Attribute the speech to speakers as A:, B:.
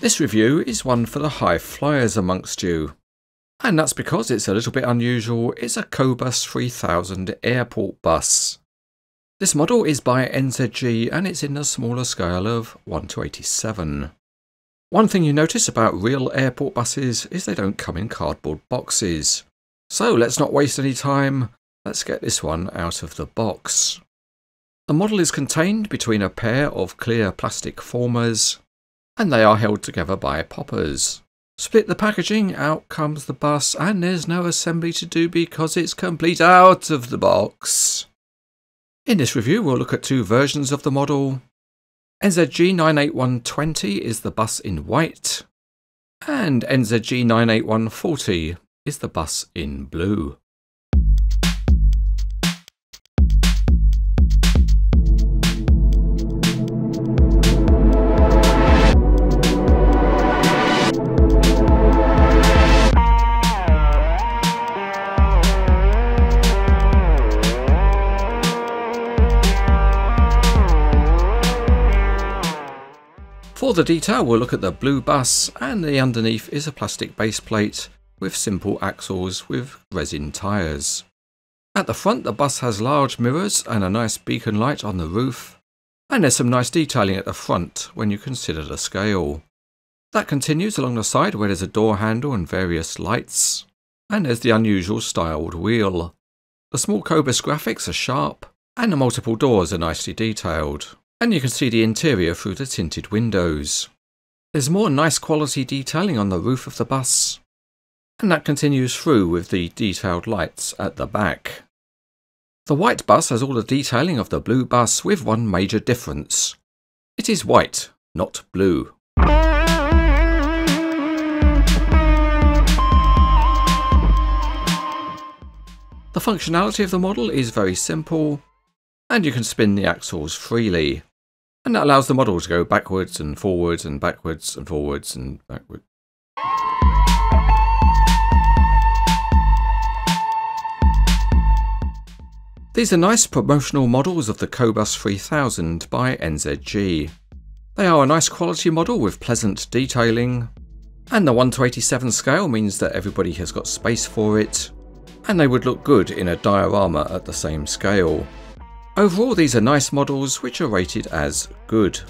A: This review is one for the high flyers amongst you. And that's because it's a little bit unusual, it's a Cobus 3000 airport bus. This model is by NZG and it's in a smaller scale of 1 to 87. One thing you notice about real airport buses is they don't come in cardboard boxes. So let's not waste any time, let's get this one out of the box. The model is contained between a pair of clear plastic formers and they are held together by poppers. Split the packaging, out comes the bus, and there's no assembly to do because it's complete out of the box. In this review, we'll look at two versions of the model. NZG 98120 is the bus in white, and NZG 98140 is the bus in blue. For the detail we'll look at the blue bus and the underneath is a plastic base plate with simple axles with resin tyres. At the front the bus has large mirrors and a nice beacon light on the roof and there's some nice detailing at the front when you consider the scale. That continues along the side where there's a door handle and various lights and there's the unusual styled wheel. The small Cobus graphics are sharp and the multiple doors are nicely detailed and you can see the interior through the tinted windows. There's more nice quality detailing on the roof of the bus, and that continues through with the detailed lights at the back. The white bus has all the detailing of the blue bus with one major difference. It is white, not blue. The functionality of the model is very simple, and you can spin the axles freely and that allows the model to go backwards and forwards and backwards and forwards and backwards. These are nice promotional models of the Cobus 3000 by NZG. They are a nice quality model with pleasant detailing, and the 1 to 87 scale means that everybody has got space for it, and they would look good in a diorama at the same scale. Overall these are nice models which are rated as good.